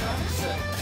Johnson.